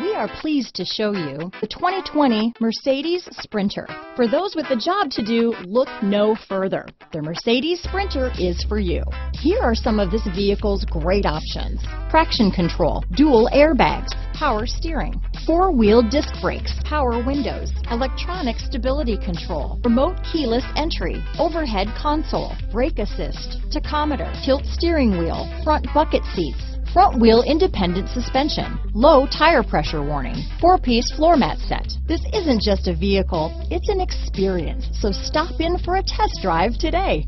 We are pleased to show you the 2020 Mercedes Sprinter. For those with a job to do, look no further. The Mercedes Sprinter is for you. Here are some of this vehicle's great options. Traction control, dual airbags, power steering, four-wheel disc brakes, power windows, electronic stability control, remote keyless entry, overhead console, brake assist, tachometer, tilt steering wheel, front bucket seats, front wheel independent suspension, low tire pressure warning, four-piece floor mat set. This isn't just a vehicle, it's an experience, so stop in for a test drive today.